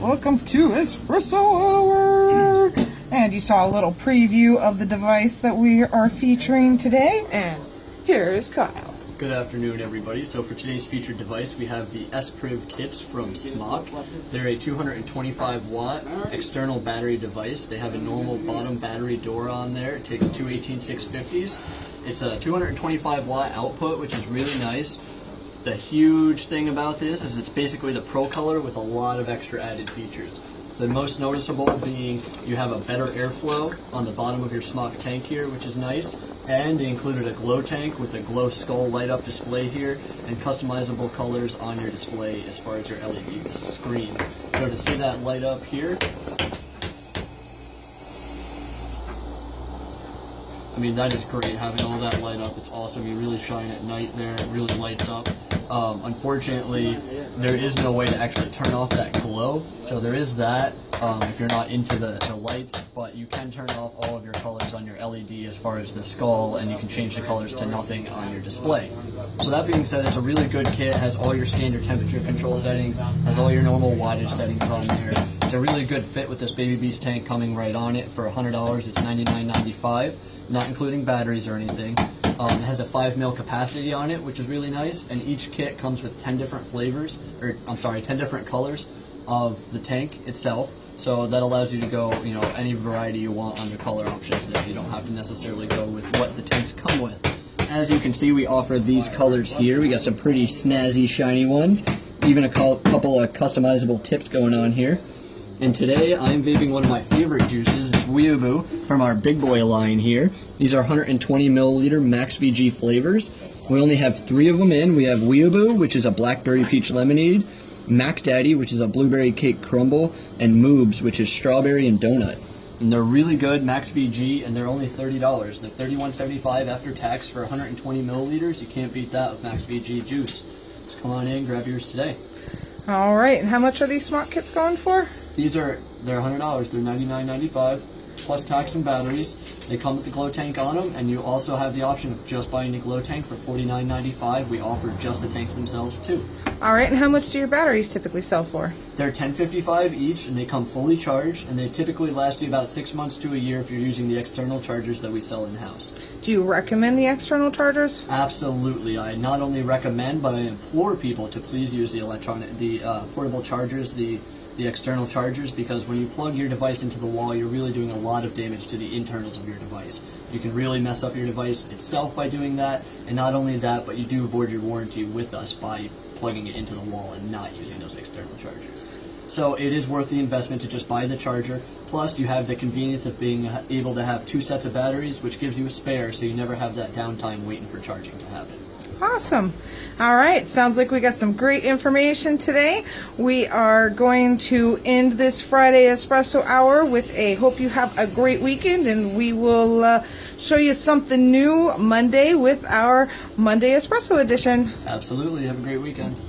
Welcome to Espresso Hour! And you saw a little preview of the device that we are featuring today. And here's Kyle. Good afternoon, everybody. So for today's featured device, we have the S-Priv kits from SMOK. They're a 225 watt external battery device. They have a normal bottom battery door on there. It takes two 18650s. It's a 225 watt output, which is really nice. The huge thing about this is it's basically the Pro Color with a lot of extra added features. The most noticeable being you have a better airflow on the bottom of your SMOK tank here, which is nice. And they included a glow tank with a glow skull light up display here and customizable colors on your display as far as your LED screen. So to see that light up here, I mean, that is great, having all that light up. It's awesome. You really shine at night there. It really lights up. Um, unfortunately, there is no way to actually turn off that glow. So there is that um, if you're not into the, the lights, but you can turn off all of your colors on your LED as far as the skull, and you can change the colors to nothing on your display. So that being said, it's a really good kit. Has all your standard temperature control settings, has all your normal wattage settings on there. It's a really good fit with this Baby Beast tank coming right on it. For $100, it's $99.95 not including batteries or anything. Um, it has a 5 mil capacity on it, which is really nice, and each kit comes with 10 different flavors, or I'm sorry, 10 different colors of the tank itself. So that allows you to go, you know, any variety you want on the color options there. You don't have to necessarily go with what the tanks come with. As you can see, we offer these colors here. We got some pretty snazzy, shiny ones. Even a couple of customizable tips going on here. And today I'm vaping one of my favorite juices. It's Weeaboo from our Big Boy line here. These are 120 milliliter Max VG flavors. We only have three of them in. We have Weeaboo, which is a blackberry peach lemonade, Mac Daddy, which is a blueberry cake crumble, and Moobs, which is strawberry and donut. And they're really good, Max VG, and they're only $30. They're $31.75 after tax for 120 milliliters. You can't beat that with Max VG juice. So come on in, grab yours today. All right, and how much are these smart kits going for? These are, they're $100. They're $99.95 plus tax and batteries. They come with the glow tank on them, and you also have the option of just buying the glow tank for $49.95. We offer just the tanks themselves too. All right, and how much do your batteries typically sell for? They're $10.55 each, and they come fully charged, and they typically last you about six months to a year if you're using the external chargers that we sell in-house. Do you recommend the external chargers? Absolutely. I not only recommend, but I implore people to please use the electronic, the uh, portable chargers, the the external chargers because when you plug your device into the wall, you're really doing a lot of damage to the internals of your device. You can really mess up your device itself by doing that, and not only that, but you do void your warranty with us by plugging it into the wall and not using those external chargers. So it is worth the investment to just buy the charger. Plus, you have the convenience of being able to have two sets of batteries, which gives you a spare, so you never have that downtime waiting for charging to happen. Awesome. All right. Sounds like we got some great information today. We are going to end this Friday Espresso Hour with a hope you have a great weekend, and we will uh, show you something new Monday with our Monday Espresso edition. Absolutely. Have a great weekend.